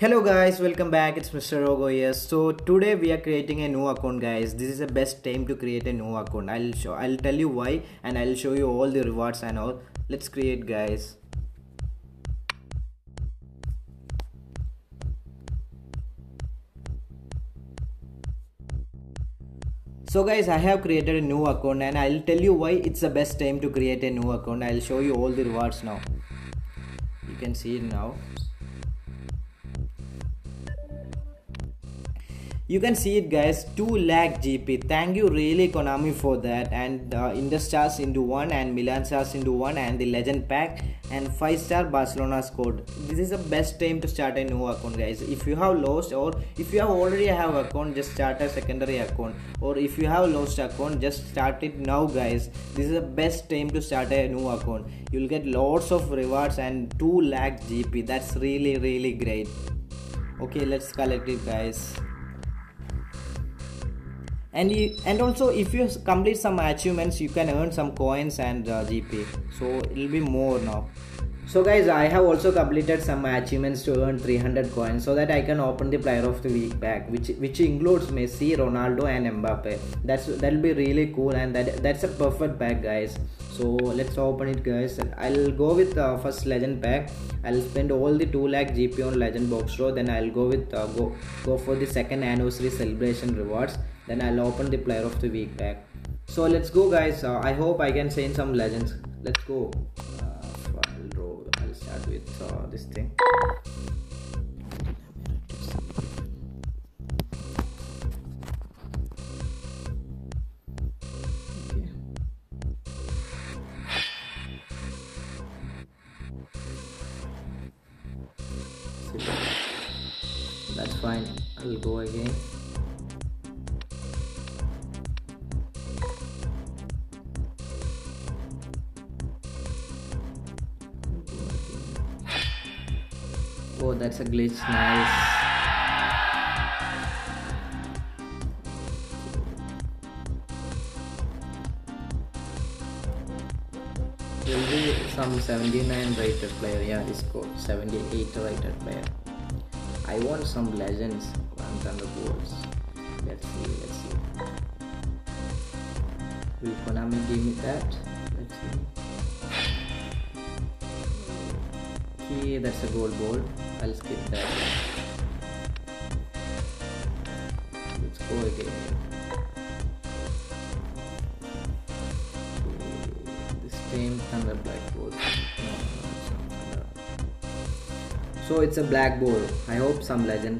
Hello guys, welcome back. It's Mr. Drogo here. So today we are creating a new account guys. This is the best time to create a new account. I'll show I'll tell you why and I'll show you all the rewards and all. Let's create guys. So guys, I have created a new account and I'll tell you why it's the best time to create a new account. I'll show you all the rewards now. You can see it now. You can see it guys. 2 lakh gp thank you really konami for that. And uh, indus stars into one and milan stars into one and the legend pack and 5 star barcelona's code this is the best time to start a new account guys. If you have lost or if you have already have account just start a secondary account. Or if you have lost account just start it now guys. This is the best time to start a new account. You'll get lots of rewards and 2 lakh gp that's really really great. Okay let's collect it guys and you, and also if you complete some achievements you can earn some coins and uh, gp so it'll be more now. So guys i have also completed some achievements to earn 300 coins so that i can open the player of the week pack which which includes messi ronaldo and mbappe. That's that'll be really cool and that that's a perfect pack guys so let's open it guys. I'll go with uh, first legend pack. I'll spend all the 2 lakh gp on legend box draw. Then i'll go with uh, go go for the second anniversary celebration rewards. Then I'll open the player of the week pack. So let's go guys. Uh, I hope I can send some legends. Let's go. Uh, I'll, I'll start with uh, this thing that's fine I'll go again Oh, that's a glitch. Nice. Will be some 79 rated player. Yeah, this code 78 rated player. I want some legends. 100 goals. Let's see. Let's see. Will Konami give me that? Let's see. Okay, that's a gold ball. I'll skip that. Let's go again. This time thunder So it's a black ball. I hope some legend.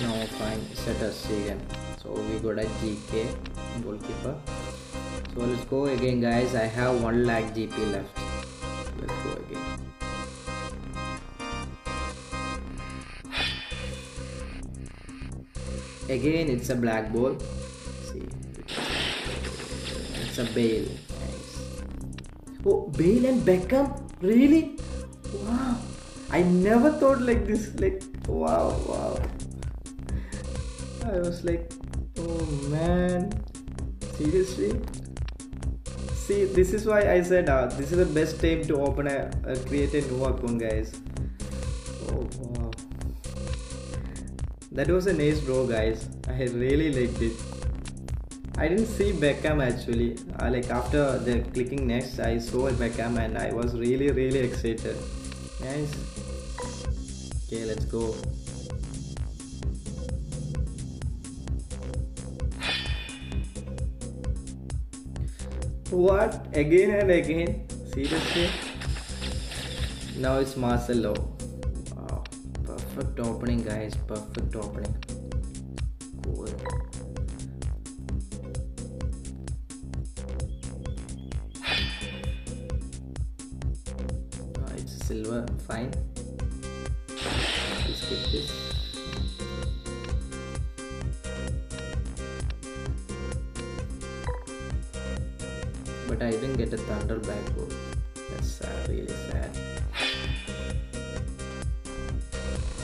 No, fine. Set us again. So we got a GK goalkeeper. So let's go again, guys. I have one lakh GP left. Let's go again. again it's a black ball see it's a Bale nice oh Bale and Beckham really wow I never thought like this like wow wow. I was like oh man. Seriously? See this is why I said uh, this is the best time to open a, a create a new account guys. Oh wow. That was a nice draw guys. I really liked it. I didn't see beckham actually. Uh, like after the clicking next i saw beckham and i was really really excited. Nice okay let's go. What? Again and again? Seriously? Now it's marcelo Wow. perfect opening guys. Perfect opening. Cool. Uh, it's silver. Fine but I didn't get a thunder goal that's uh, really sad.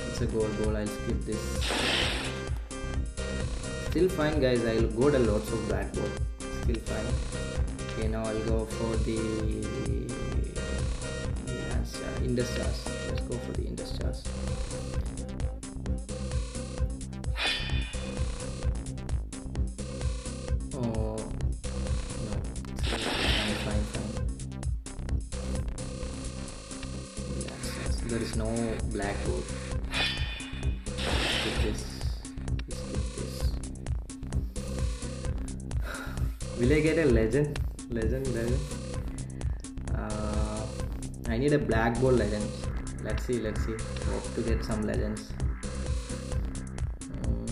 It's a goal goal. I'll skip this. Still fine guys. I'll go to lots of black ball still fine. Okay now I'll go for the Industars. Let's go for the. Oh fine, fine. Yes. There is no blackboard. Skip this. This. Will I get a legend? Legend, legend. I need a black ball legend. Let's see, let's see. Hope to get some legends. Mm.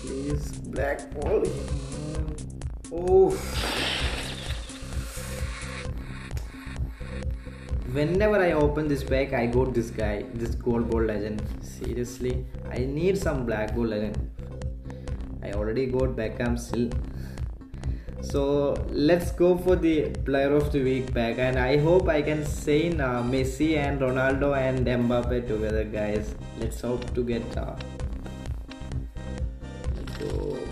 Please, black ball. Oh. Whenever I open this pack, I got this guy, this gold ball legend. Seriously, I need some black ball legend. I already got Beckham still. So let's go for the player of the week pack, and I hope I can say uh, Messi and Ronaldo and Mbappe together, guys. Let's hope to get. Uh, let's.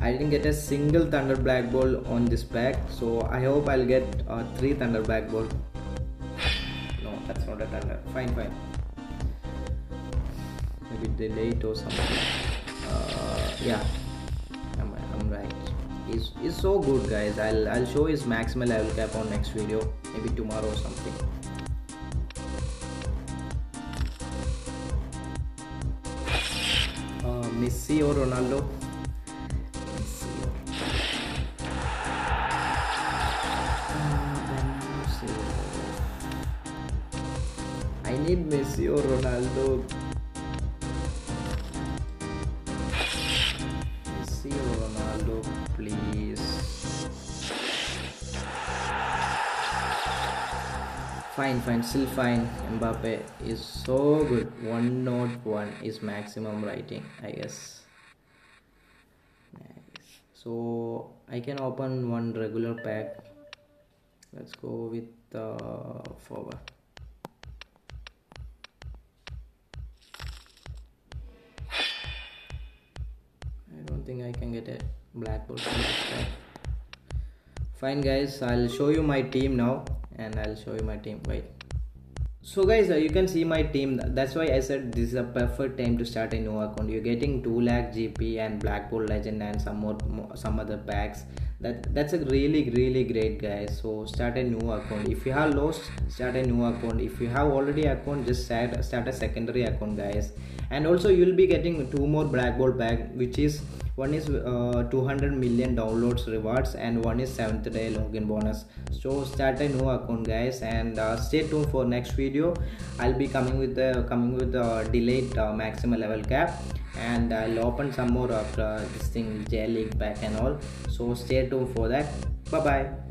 I didn't get a single Thunder Black Ball on this pack, so I hope I'll get uh, three Thunder Black Ball. No, that's not a Thunder. Fine, fine. Maybe delete or something. Uh, yeah. He's, he's so good, guys. I'll I'll show his maximal level cap on next video, maybe tomorrow or something. Uh, Messi or Ronaldo? I need Messi or Ronaldo. Fine, fine, still fine. Mbappe is so good. One not one is maximum writing I guess. Nice. So I can open one regular pack. Let's go with uh, forward. I don't think I can get a black ball. Fine guys, I'll show you my team now and I'll show you my team. Wait. So guys, uh, you can see my team. That's why I said this is a perfect time to start a new account. You're getting 2 lakh GP and Black Ball Legend and some more, more some other packs. That that's a really really great guys. So start a new account. If you have lost, start a new account. If you have already account, just start start a secondary account, guys. And also you'll be getting two more Black Ball pack, which is one is uh, 200 million downloads rewards and one is 7th day login bonus so start a new account guys and uh, stay tuned for next video i'll be coming with the coming with the delayed uh, maximum level cap and i'll open some more after uh, this thing j league pack and all. So stay tuned for that. Bye bye